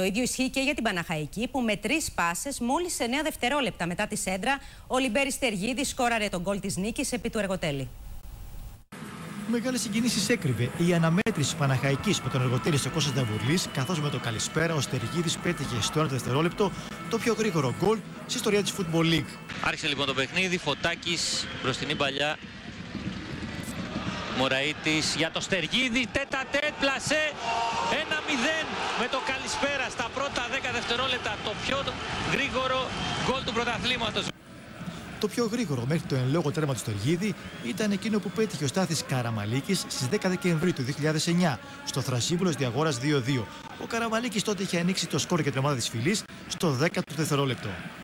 Το ίδιο ισχύει και για την Παναχαϊκή, που με τρεις πάσες, μόλις 9 δευτερόλεπτα μετά τη σέντρα, ο Λιμπέρι Στεργίδης σκόραρε τον γκολ της νίκης επί του εργοτέλη. Μεγάλες συγκινήσεις έκρυβε η αναμέτρηση Παναχαϊκής με τον εργοτέλη στο Κώστας Δαβουρλή, καθώς με το καλησπέρα ο Στεργίδης πέτυχε στο 1 δευτερόλεπτο το πιο γρήγορο γκολ στη ιστορία της Football League. Άρχισε λοιπόν το παιχνίδι, Φωτάκης μπροστινή παλιά. Μωραήτης για το Στεργίδη, τέτα τέτ, πλασέ, 1-0 με το καλησπέρα στα πρώτα 10 δευτερόλεπτα, το πιο γρήγορο γκολ του πρωταθλήματος. Το πιο γρήγορο μέχρι το εν λόγω τέρμα του Στεργίδη ήταν εκείνο που πέτυχε ο Στάθης Καραμαλίκης στις 10 Δεκεμβρίου του 2009 στο Θρασίβουλος Διαγόρας 2-2. Ο Καραμαλίκης τότε είχε ανοίξει το σκόρ για την ομάδα της Φιλής στο 10 του δευτερόλεπτο.